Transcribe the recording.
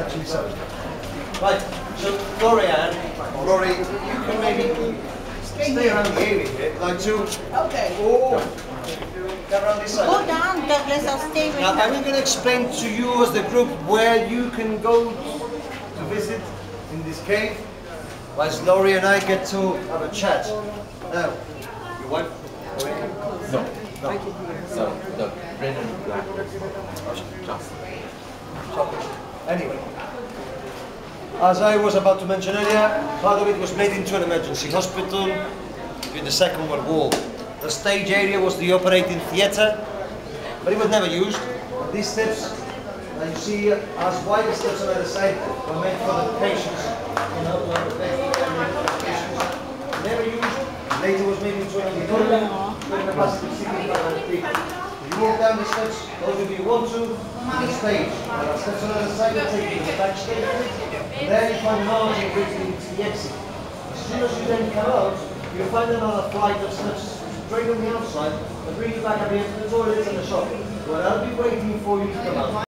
actually so. Right, so Florian, Rory, you can maybe stay around the area here, like to, Okay. oh, go around this Go side. down, Douglas, I'll stay with Now, you. I'm going to explain to you as the group where you can go to visit in this cave, whilst Laurie and I get to have a chat. Now, your wife? No. No. So the red and black just Anyway, as I was about to mention earlier, part of it was made into an emergency hospital during the Second World War. The stage area was the operating theatre, but it was never used. These steps you see as wide steps on either side were meant for the patients. You know, patients. Never used. Later was made into an auditorium with a capacity of 65 people. Walk down the steps, those of you want to, to the stage. There are steps on either side take you to the backstage. There you find margin bridging to the exit. As soon as you then come out, you'll find another flight of steps straight on the outside that bring you back up here to the toilets and the shop, where I'll be waiting for you to come out.